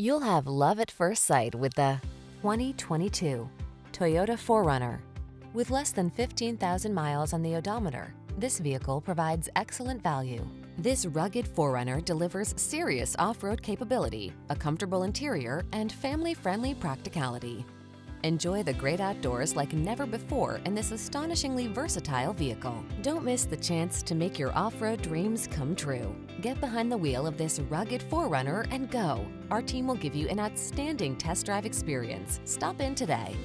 You'll have love at first sight with the 2022 Toyota 4Runner. With less than 15,000 miles on the odometer, this vehicle provides excellent value. This rugged 4Runner delivers serious off-road capability, a comfortable interior, and family-friendly practicality. Enjoy the great outdoors like never before in this astonishingly versatile vehicle. Don't miss the chance to make your off-road dreams come true. Get behind the wheel of this rugged 4Runner and go. Our team will give you an outstanding test drive experience. Stop in today.